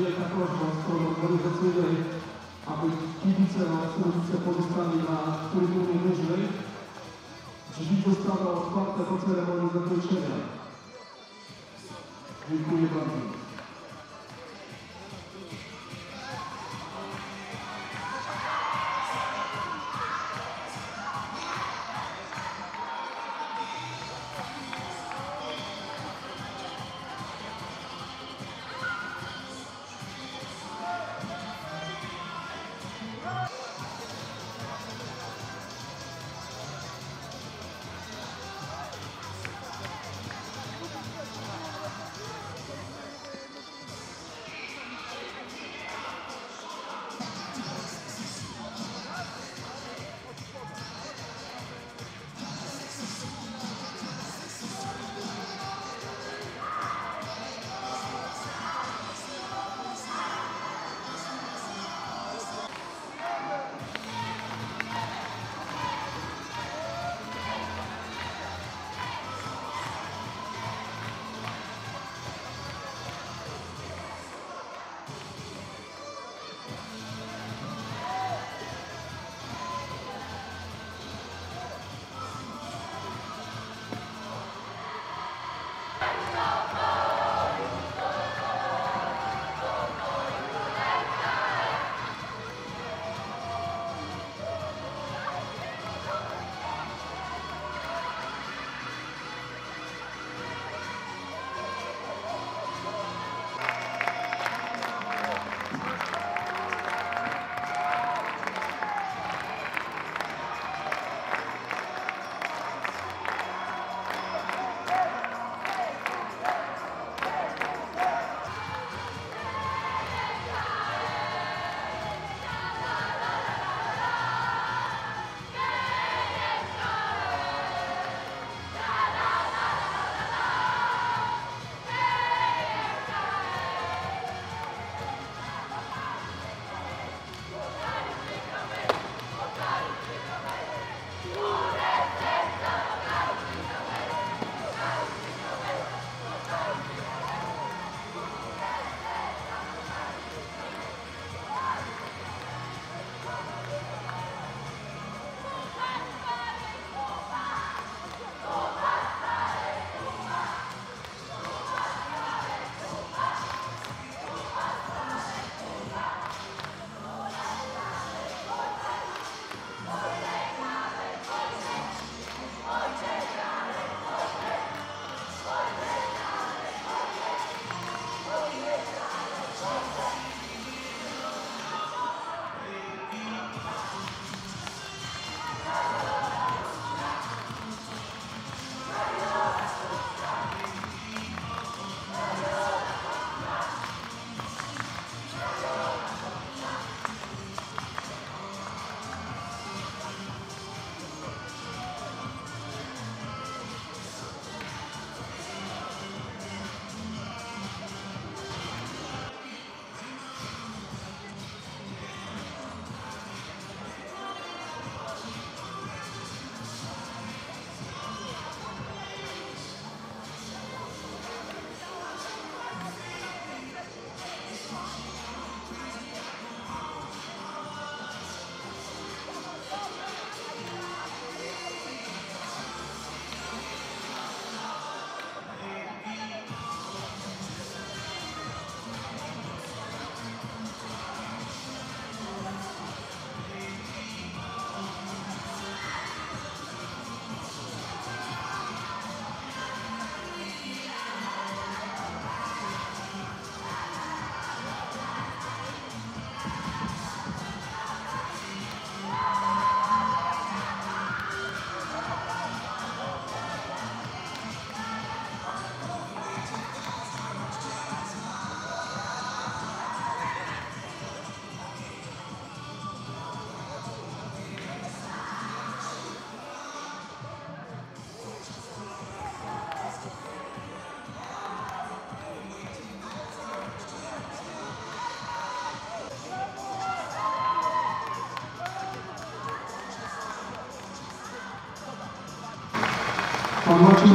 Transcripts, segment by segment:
wielka prośba od strony organizacyjnej, aby kibice oraz rodzice pozostali na trybunie niżej. Drzwi zostaną otwarte po ceremonii zakończenia. Dziękuję bardzo.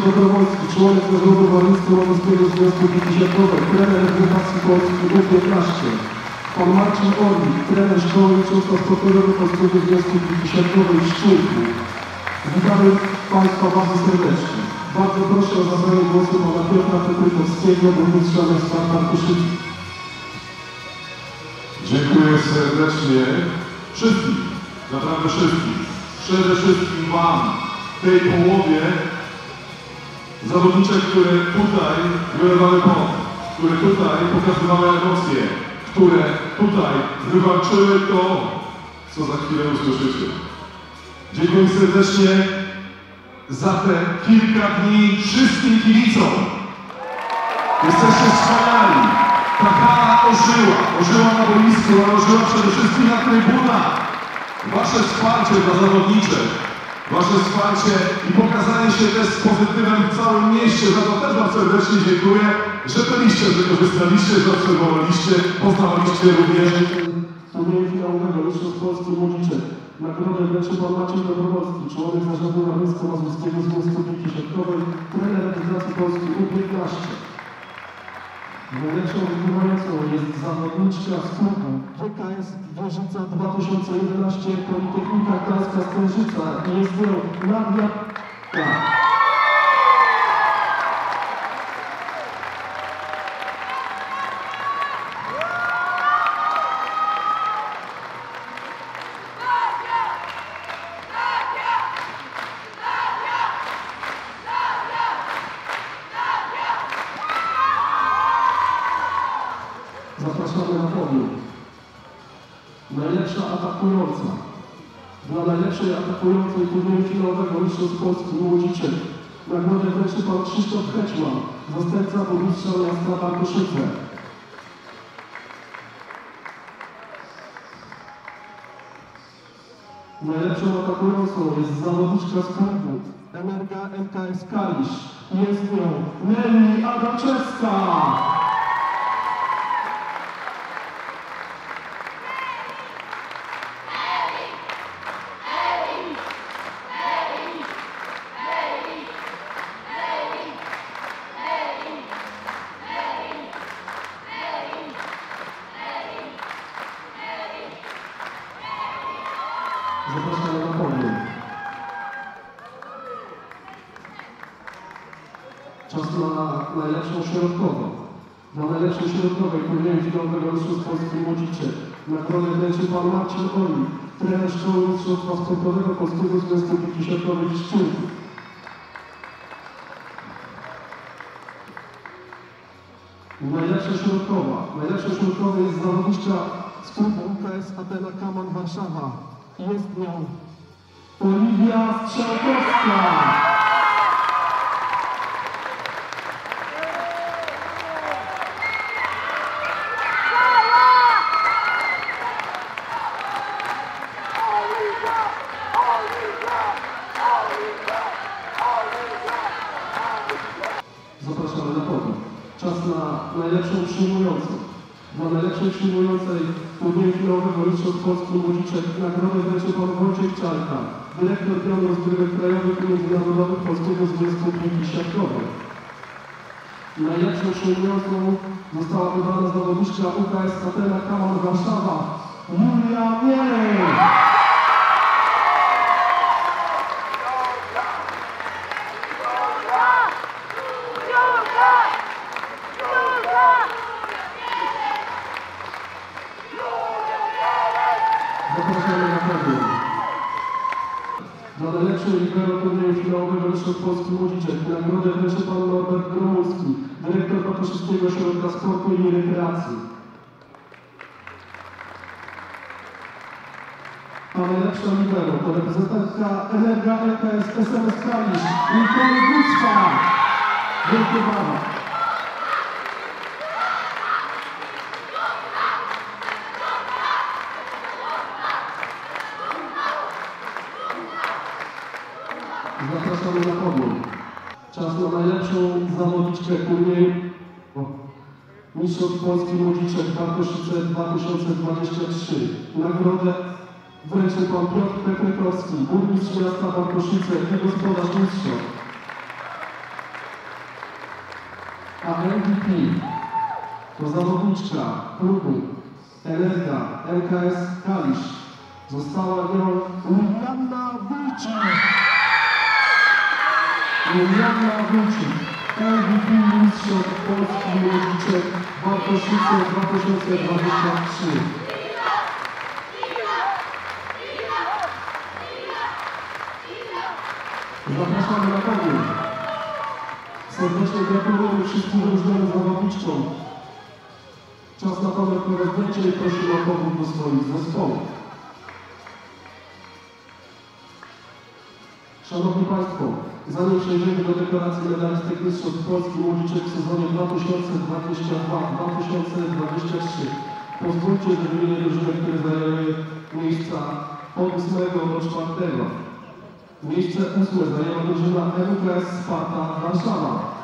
Dobrowolski, członek Zarządu Waryńsko-Mazowskiego Związku Piłki Siatkowej, trener reprezentacji Polski U15. Pan Marcin Orlik, trener Szkoły Mistrzostwa Sportowego Polskiego Związku Piłki Siatkowej w Szczurku. Witamy Państwa bardzo serdecznie. Bardzo proszę o zabranie głosu pana Piotra Petrykowskiego, burmistrza miasta Markuszycy. Dziękuję serdecznie wszystkim, naprawdę wszystkim. Przede wszystkim Wam, tej połowie zawodniczek, które tutaj wylewały pomoc, które tutaj pokazywały emocje, które tutaj wywalczyły to, co za chwilę usłyszycie. Dziękuję serdecznie za te kilka dni wszystkim kibicom. Jesteście wspaniali. Ta hala ożyła. Ożyła na boisku, ale ożyła przede wszystkim na trybunach. Wasze wsparcie dla zawodniczych, wasze wsparcie i pokazanie się też z pozytywem w całym mieście. Za to też Wam serdecznie dziękuję, że byliście, że korzystaliście, że obserwowaliście, poznawaliście również Młodziczek. Nagrodę wręczy pan Maciej Dobrowolski, członek zarządu Radyńsko-Mazurskiego Związku Piłki Siatkowej, trener Polski U15. Najlepszą wygrywającą jest zawodniczka z klubu GKS Wieżyca 2011 Politechnika Gdańska Stężyca jest nią Nadia K. atakującej turnieju finałowego Mistrzostw Polski Młodziczek. Nagrodę wręczy pan Krzysztof Heczman, zastępca burmistrza miasta Bartoszyce. Najlepszą atakującą jest zawodniczka z klubu Energa MKS Kalisz. Jest nią Nelly Adaczewska. Najlepszej środkowej turnieju finałowego Mistrzostw Polski Młodziczek. Nagrodę wręczy pan Marcin Oli, trener Szkoły Mistrzostwa Sportowego Polskiego Związku Piłki Siatkowej w Szczurku. Najlepsza środkowa. Najlepszą środkową jest zawodniczka z klubu UKS Atena Kaman Warszawa. Jest nią Oliwia Strzałkowska. Młodziczek nagrodę wręczy pan Wojciech Czarka, dyrektor pionu rozgrywek krajowych i międzynarodowych Polskiego Związku Piłki Siatkowej. Najlepszą przyjmującą została wybrana zawodniczka UKS Atena Kaman Warszawa, Julia Mielej. Zapraszamy na podium. Dla najlepszej libero turnieju finałowego Mistrzostw Polski Młodziczek nagrodę wręczy pan Norbert Gromulski, dyrektor Bartoszewskiego Ośrodka Sportu i Rekreacji. A najlepsza libero to reprezentantka Energa LKS SMS Kalisz, Nicole Gucka. Wielkie brawa. Czas na najlepszą zawodniczkę turnieju o, Mistrzostw Polski Młodziczek Bartoszyce 2023. Nagrodę wręczy pan Piotr Petrykowski, burmistrz miasta Bartoszyce i gospodarz mistrza. a MVP to zawodniczka klubu Energa LKS Kalisz została nią Julianna Wójcik. Julianna Wójcik, MVP Mistrzostw Polski Bartoszyce 2023. Zapraszamy na podium. Serdecznie gratulujemy wszystkim wyróżnionym zawodniczkom. Czas na pamiątne rozdjęcie i prosimy o powrót do swoich zespołów. Szanowni Państwo, zanim przejdziemy do deklaracji medalistek Mistrzostw Polski Młodzieżek w sezonie 2022-2023, pozwólcie, że wymienię drużyny, które zajęły miejsca od 8 do 4. Miejsce ósme zajęła drużyna MKS Sparta Warszawa.